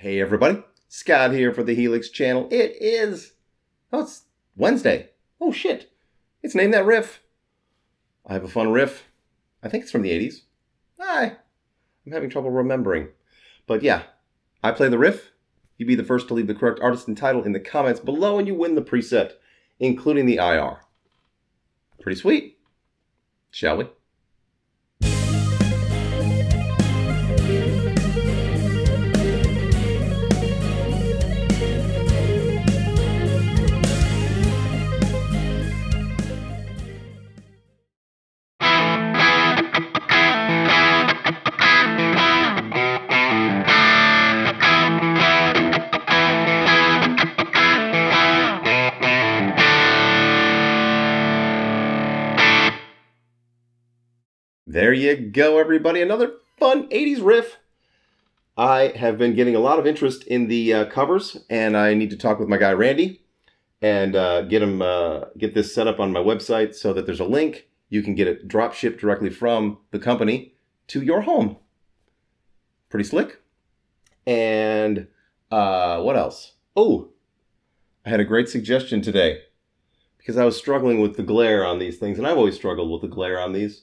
Hey everybody, Scott here for the Helix channel. It is, oh, it's Wednesday. Oh shit, it's Name That Riff. I have a fun riff. I think it's from the 80s. I, I'm having trouble remembering. But yeah, I play the riff. You be the first to leave the correct artist and title in the comments below and you win the preset, including the IR. Pretty sweet. Shall we? There you go, everybody. Another fun 80s riff. I have been getting a lot of interest in the uh, covers, and I need to talk with my guy Randy and uh, get him uh, get this set up on my website so that there's a link. You can get it drop shipped directly from the company to your home. Pretty slick. And uh, what else? Oh, I had a great suggestion today because I was struggling with the glare on these things, and I've always struggled with the glare on these.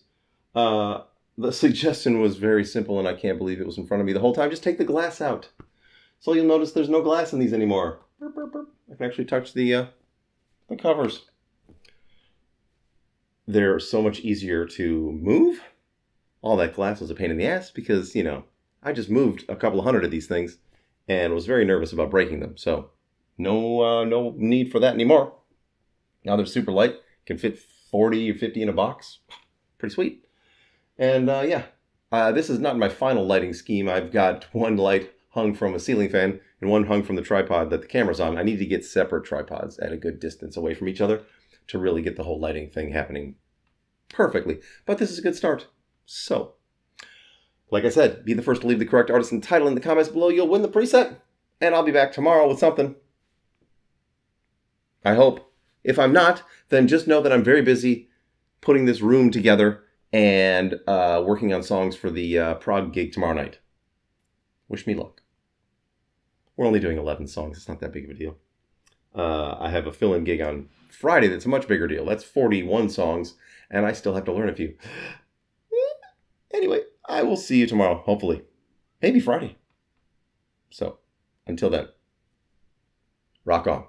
Uh, the suggestion was very simple, and I can't believe it was in front of me the whole time. Just take the glass out. So you'll notice there's no glass in these anymore. Burp, burp, burp. I can actually touch the uh, the covers. They're so much easier to move. All that glass was a pain in the ass because you know I just moved a couple hundred of these things and was very nervous about breaking them. So no uh, no need for that anymore. Now they're super light, can fit 40 or 50 in a box. Pretty sweet. And uh, yeah, uh, this is not my final lighting scheme. I've got one light hung from a ceiling fan and one hung from the tripod that the camera's on. I need to get separate tripods at a good distance away from each other to really get the whole lighting thing happening perfectly. But this is a good start. So, like I said, be the first to leave the correct artist and title in the comments below. You'll win the preset. And I'll be back tomorrow with something. I hope. If I'm not, then just know that I'm very busy putting this room together and uh, working on songs for the uh, Prague gig tomorrow night. Wish me luck. We're only doing 11 songs. It's not that big of a deal. Uh, I have a fill in gig on Friday that's a much bigger deal. That's 41 songs, and I still have to learn a few. Anyway, I will see you tomorrow, hopefully. Maybe Friday. So, until then, rock on.